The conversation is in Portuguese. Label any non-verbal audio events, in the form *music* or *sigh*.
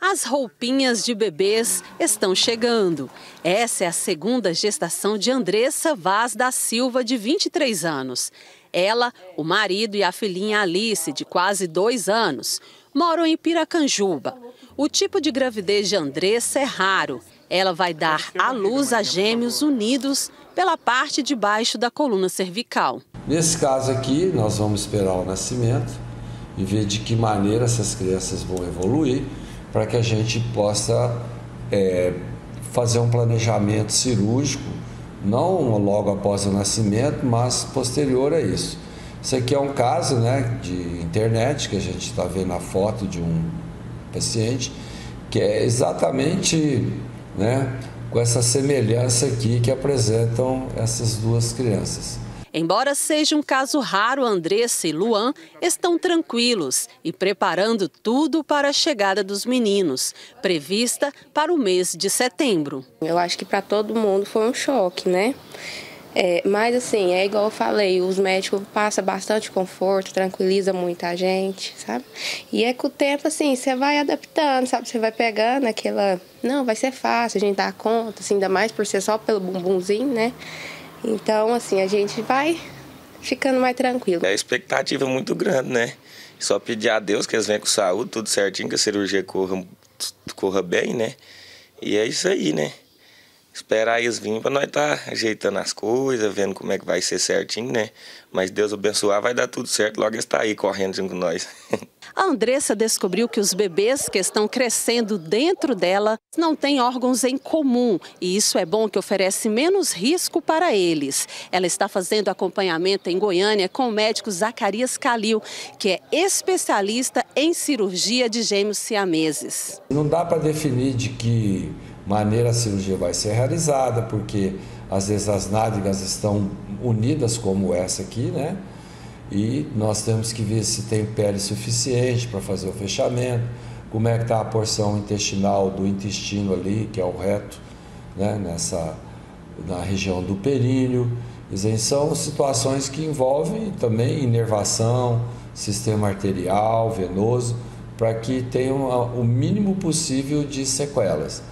As roupinhas de bebês estão chegando. Essa é a segunda gestação de Andressa Vaz da Silva, de 23 anos. Ela, o marido e a filhinha Alice, de quase dois anos, moram em Piracanjuba. O tipo de gravidez de Andressa é raro. Ela vai dar à luz a gêmeos unidos pela parte de baixo da coluna cervical. Nesse caso aqui, nós vamos esperar o nascimento e ver de que maneira essas crianças vão evoluir para que a gente possa é, fazer um planejamento cirúrgico, não logo após o nascimento, mas posterior a isso. Isso aqui é um caso né, de internet que a gente está vendo a foto de um paciente que é exatamente né, com essa semelhança aqui que apresentam essas duas crianças. Embora seja um caso raro, Andressa e Luan estão tranquilos e preparando tudo para a chegada dos meninos, prevista para o mês de setembro. Eu acho que para todo mundo foi um choque, né? É, mas assim, é igual eu falei, os médicos passam bastante conforto, tranquiliza muita gente, sabe? E é com o tempo, assim, você vai adaptando, sabe? Você vai pegando aquela. Não, vai ser fácil, a gente dá conta, assim, ainda mais por ser só pelo bumbumzinho, né? Então, assim, a gente vai ficando mais tranquilo. É a expectativa muito grande, né? Só pedir a Deus que eles venham com saúde, tudo certinho, que a cirurgia corra, corra bem, né? E é isso aí, né? Esperar eles virem para nós estar tá ajeitando as coisas, vendo como é que vai ser certinho, né? Mas Deus abençoar, vai dar tudo certo, logo está aí correndo junto com nós. *laughs* A Andressa descobriu que os bebês que estão crescendo dentro dela não têm órgãos em comum e isso é bom que oferece menos risco para eles. Ela está fazendo acompanhamento em Goiânia com o médico Zacarias Calil, que é especialista em cirurgia de gêmeos siameses. Não dá para definir de que maneira a cirurgia vai ser realizada, porque às vezes as nádegas estão unidas como essa aqui, né? E nós temos que ver se tem pele suficiente para fazer o fechamento, como é que está a porção intestinal do intestino ali, que é o reto, né? Nessa na região do períneo. São situações que envolvem também inervação, sistema arterial, venoso, para que tenham o mínimo possível de sequelas.